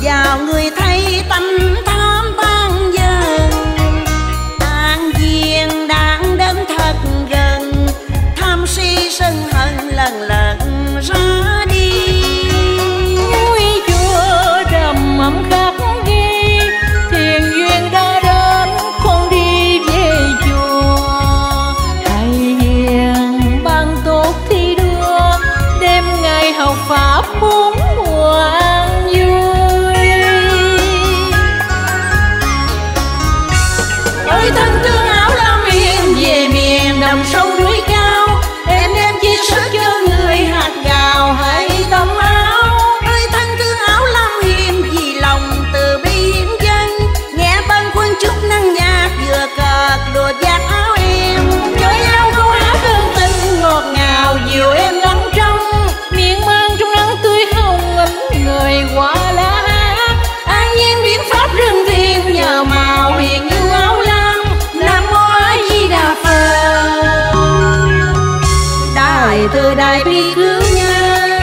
vào người thấy tâm từ đại bi cứu nhân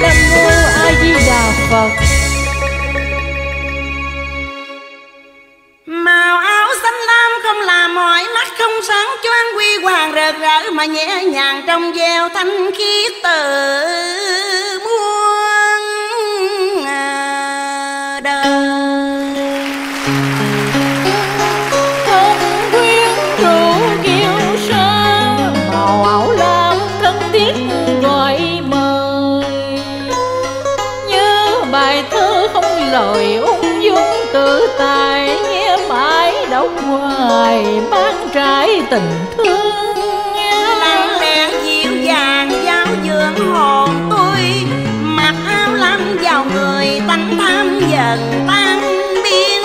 nam mô a di đà phật. Màu áo xanh lam không làm mỏi mắt, không sáng choang quy hoàng rực rỡ mà nhẹ nhàng trong veo thanh khí từ muôn thơ lời ung dung tự tài nghe mãi đọc hoài mang trái tình thương. Lặng lẽ dịu dàng giáo dưỡng hồn tôi, mặc áo lam vào người tánh tham dần tan biến.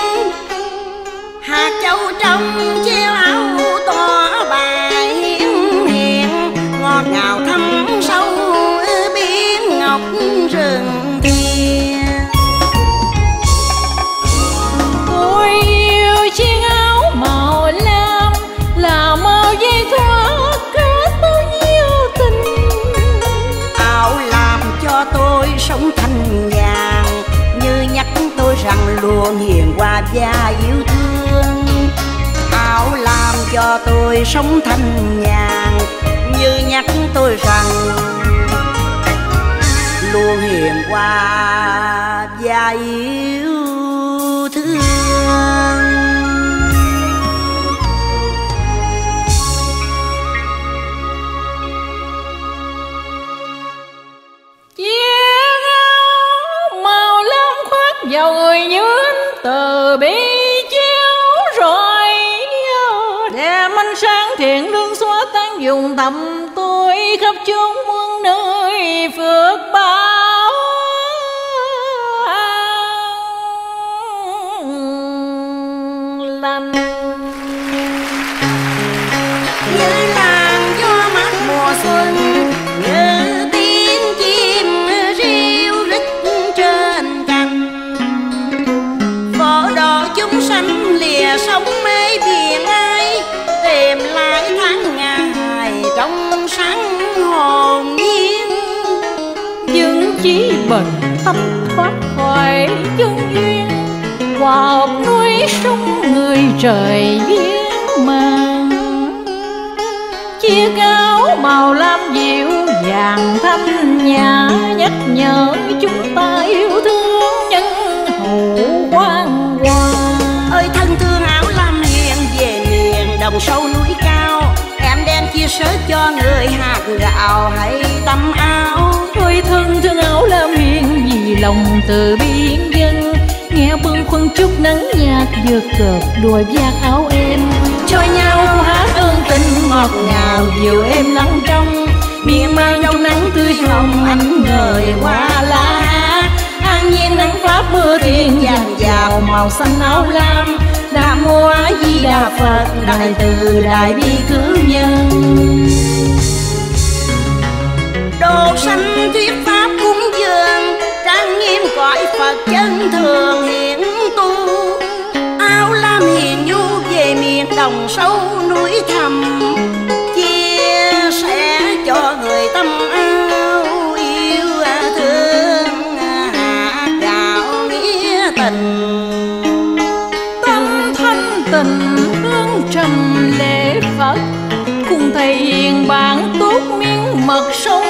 Hạt châu trong chiếc sống thanh nhàn. Như nhắc tôi rằng luôn hiền hòa và yêu thương. Áo làm cho tôi sống thanh nhàn. Ánh sáng thiện lương xóa tan dùng tầm tôi, khắp chốn muôn nơi phước báo. Lành. Sáng hồn nhiên. Chứng chí bền tâm thoát khỏi chân duyên, hòa hợp núi sông người trời viên màng chia áo màu lam dịu dàng thanh nhã nhất nhã sớ cho người hạt gạo. Hay tấm áo thôi thân, thương áo lam miên vì lòng từ biên dân, Nghe bưng khuân chút nắng nhạt vừa cợt đùa vạt áo em. Cho nhau hát ơn tình ngọt ngào dịu em lắng trong. Miệng mang trong nắng tươi hồng, ánh ngời hoa lá. An nhiên nắng pháp mưa thiên dạt vào màu xanh áo lam. Nam mô A Di Đà Phật, Đại từ Đại bi cứu nhân. dấu núi thầm chia sẻ cho người tâm ao yêu thương hạt gạo nghĩa tình. Tâm thanh tình hương trầm lễ phật, cùng thầy hiền bạn tốt miếng mật sống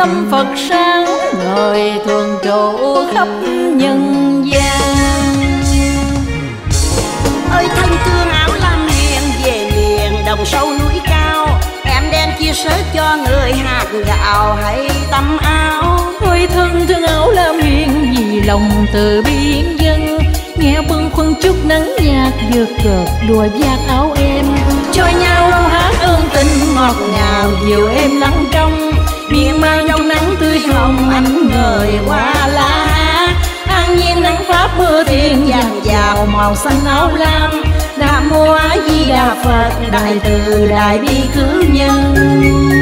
tâm phật sáng ngời thường trụ khắp nhân gian. Ơi, thân thương áo lam hiền về miền đồng sâu núi cao. Em đem chia sẻ cho người hạt gạo hay tấm áo. Ơi, thân thương áo lam hiền vì lòng từ biên dân. Nghe bưng khuân chút nắng nhạt vừa cợt đùa giác áo em. Cho nhau hát ơn tình ngọt ngào dịu êm lắng trong mang trong nắng tươi hồng, ánh ngời hoa lá. An nhiên nắng pháp mưa thiên vàng vào màu xanh áo lam. Nam mô a di đà phật, đại từ, đại bi cứu nhân.